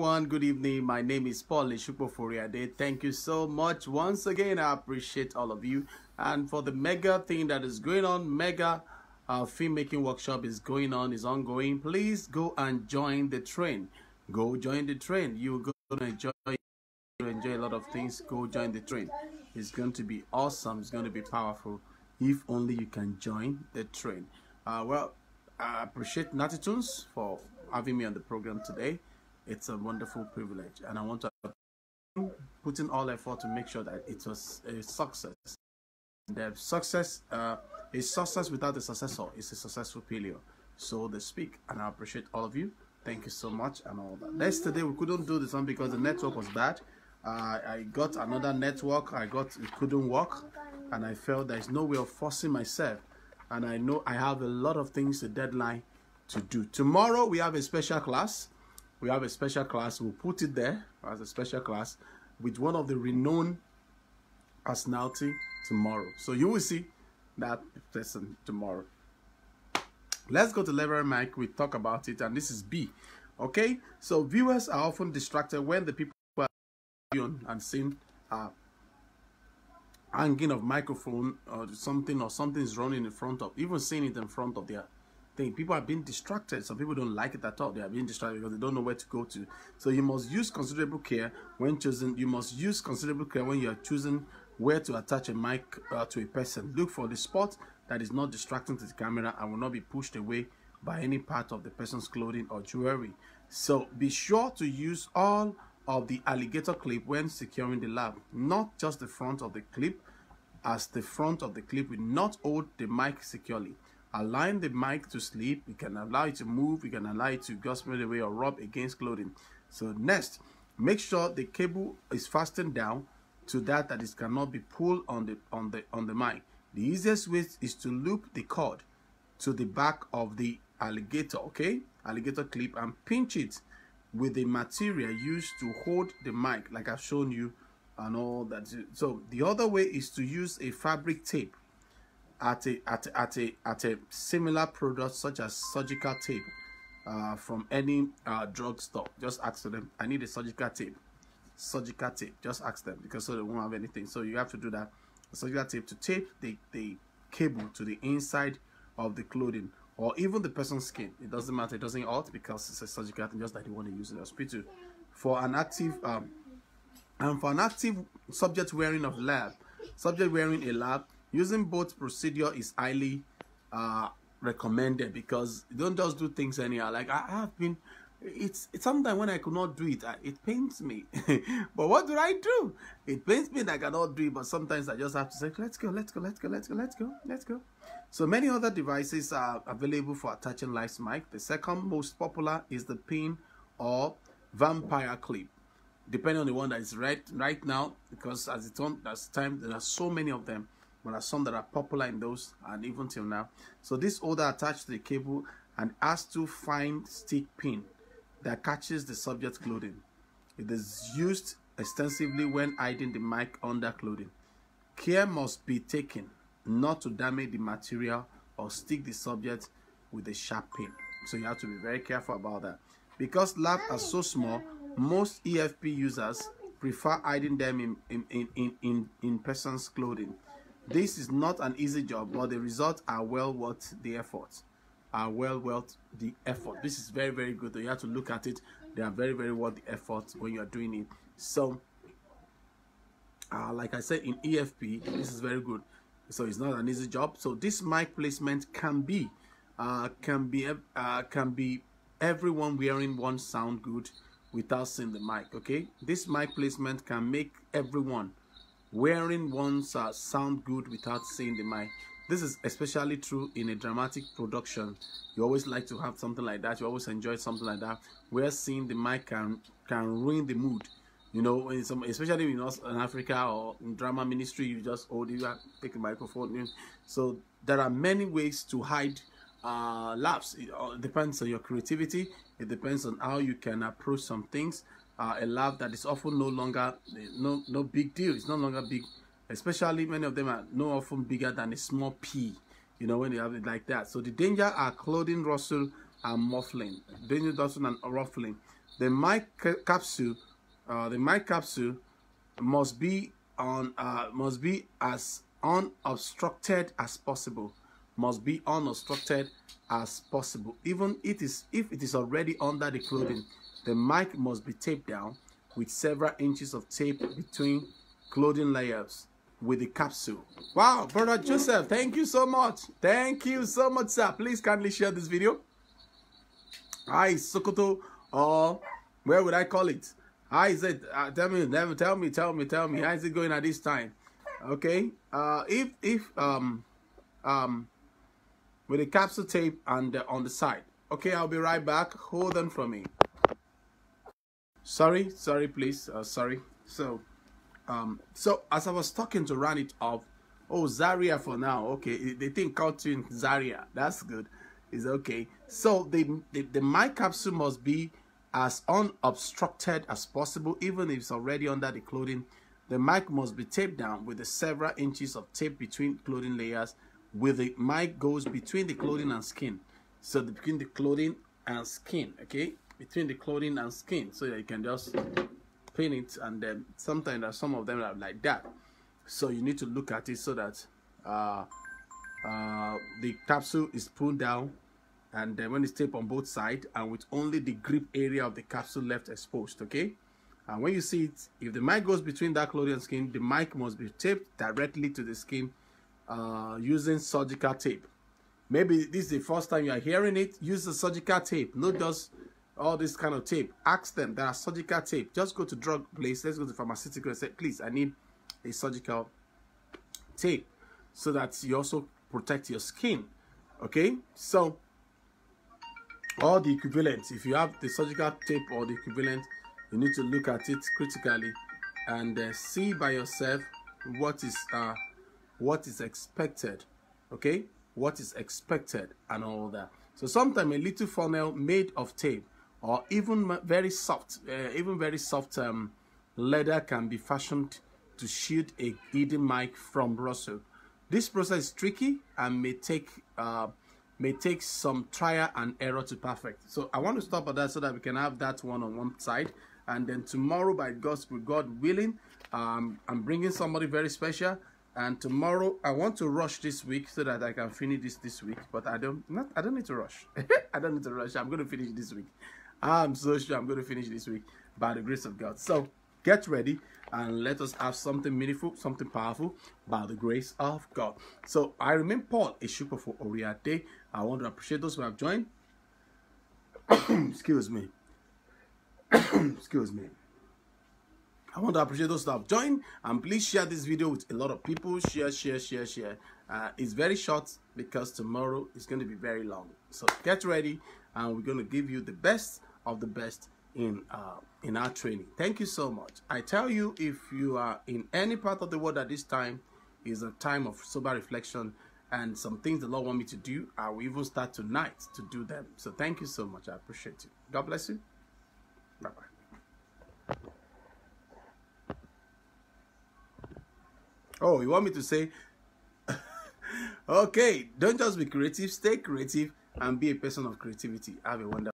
everyone. Good evening. My name is Paul Esupofo Thank you so much. Once again, I appreciate all of you. And for the mega thing that is going on, mega uh, film making workshop is going on, is ongoing. Please go and join the train. Go join the train. You're going to enjoy, enjoy a lot of things. Go join the train. It's going to be awesome. It's going to be powerful. If only you can join the train. Uh, well, I appreciate Natitunes for having me on the program today. It's a wonderful privilege, and I want to put in all effort to make sure that it was a success. The success, uh, success without a successor is a successful failure, so they speak. And I appreciate all of you. Thank you so much and all that. Yesterday we couldn't do this one because the network was bad. Uh, I got another network. I got it couldn't work, and I felt there is no way of forcing myself and I know I have a lot of things, a deadline to do. Tomorrow we have a special class. We have a special class. We'll put it there as a special class with one of the renowned personality tomorrow. So you will see that person tomorrow. Let's go to level mic. We talk about it, and this is B. Okay, so viewers are often distracted when the people are on and seeing uh, hanging of microphone or something or something is running in front of even seeing it in front of their thing. People are being distracted. Some people don't like it at all. They are being distracted because they don't know where to go to. So you must use considerable care when choosing you must use considerable care when you are choosing where to attach a mic uh, to a person. Look for the spot that is not distracting to the camera and will not be pushed away by any part of the person's clothing or jewelry. So be sure to use all of the alligator clip when securing the lav, not just the front of the clip, as the front of the clip will not hold the mic securely. Align the mic to sleep, you can allow it to move, you can allow it to go away or rub against clothing. So next, make sure the cable is fastened down to that that it cannot be pulled on the on the on the mic. The easiest way is to loop the cord to the back of the alligator, okay? Alligator clip and pinch it with the material used to hold the mic like I've shown you and all that. So the other way is to use a fabric tape at a at at a at a similar product such as surgical tape uh, from any uh, drugstore. Just ask them. I need a surgical tape. Surgical tape. Just ask them because so they won't have anything. So you have to do that. surgical tape to tape the the cable to the inside of the clothing or even the person's skin. It doesn't matter. It doesn't hurt because it's a surgical thing, just like they want to use in the hospital. For an active um, and for an active subject wearing of lav, subject wearing a lav, using both procedure is highly uh, recommended because you don't just do things anyhow. Like I have been, it's it's sometimes when I could not do it, it pains me. but what do I do? It pains me that I cannot do it, but sometimes I just have to say, let's go, let's go, let's go, let's go, let's go, let's go. So many other devices are available for attaching live mic. The second most popular is the pin or vampire clip, depending on the one that is right right now. Because as it on as time, there are so many of them, but are some that are popular in those, and even till now. So this holder attached to the cable and has to fine stick pin that catches the subject clothing. It is used extensively when hiding the mic under clothing. Care must be taken not to damage the material or stick the subject with a sharp pin. So you have to be very careful about that. Because lavs are so small, most EFP users prefer hiding them in, in, in, in, in, in person's clothing. This is not an easy job, but the results are well worth the effort. Are well worth the effort. This is very, very good. You have to look at it. They are very, very worth the effort when you are doing it. So, uh, like I said in EFP, this is very good so it's not an easy job so this mic placement can be uh, can be uh, can be everyone wearing one sound good without seeing the mic okay this mic placement can make everyone wearing one's sound good without seeing the mic this is especially true in a dramatic production you always like to have something like that you always enjoy something like that where seeing the mic can can ruin the mood you know, in some, especially in us in Africa or in drama ministry, you just hold you take a microphone. So there are many ways to hide uh, lavs. It depends on your creativity. It depends on how you can approach some things. Uh, a laugh that is often no longer no no big deal. It's no longer big, especially many of them are no often bigger than a small pea. You know when they have it like that. So the danger are clothing rustle and muffling, danger rustle and ruffling. the mic capsule, uh, the mic capsule must be on uh, must be as unobstructed as possible. Must be unobstructed as possible. Even it is if it is already under the clothing, the mic must be taped down with several inches of tape between clothing layers with the capsule. Wow, brother Joseph, thank you so much. Thank you so much, sir. Please kindly share this video. Hi, Sokoto, or where would I call it? How is it? Uh, tell me, never tell me, tell me, tell me. How is it going at this time? Okay. Uh, if if um um with the capsule tape and uh, on the side. Okay, I'll be right back. Hold on for me. Sorry, sorry, please. Uh, sorry. So, um, so as I was talking to run it off, oh Zaria for now. Okay, they think cartoon Zaria. That's good. Is okay. So the, the the mic capsule must be as unobstructed as possible, even if it's already under the clothing. The mic must be taped down with the several inches of tape between clothing layers. With the mic goes between the clothing and skin. So the, between the clothing and skin, okay, between the clothing and skin, so that you can just pin it. And then sometimes some of them are like that. So you need to look at it so that uh, uh, the capsule is pulled down and then when it's taped on both sides and with only the grip area of the capsule left exposed okay and when you see it if the mic goes between that clothing and skin the mic must be taped directly to the skin uh, using surgical tape maybe this is the first time you are hearing it use the surgical tape not just all this kind of tape. Ask them. There are surgical tape. Just go to drug place. Let's go to pharmaceutical and say please i need a surgical tape so that you also protect your skin. Okay? So all the equivalent if you have the surgical tape or the equivalent you need to look at it critically and uh, see by yourself what is uh, what is expected. Okay? What is expected and all that. So sometimes a little funnel made of tape or even very soft uh, even very soft um, leather can be fashioned to shield a hidden mic from rustle this process is tricky and may take uh, may take some trial and error to perfect. So I want to stop at that so that we can have that one on one side. And then tomorrow, by God's God willing, um, I'm bringing somebody very special. And tomorrow, I want to rush this week so that I can finish this this week. But I don't, not, I don't need to rush. I don't need to rush. I'm going to finish this week. I'm so sure I'm going to finish this week by the grace of God. So get ready and let us have something meaningful, something powerful by the grace of God. So I remain Paul Esupofo Oriade. I want to appreciate those who have joined. Excuse me. Excuse me. I want to appreciate those who have joined and please share this video with a lot of people. Share, share, share, share. Uh, it's very short because tomorrow is going to be very long. So get ready and we're going to give you the best of the best in uh, in our training. Thank you so much. I tell you, if you are in any part of the world at this time, is a time of sober reflection and some things the Lord want me to do. I will even start tonight to do them. So thank you so much. I appreciate you. God bless you. Bye bye. Oh, you want me to say? okay, don't just be creative. Stay creative and be a person of creativity. Have a wonderful.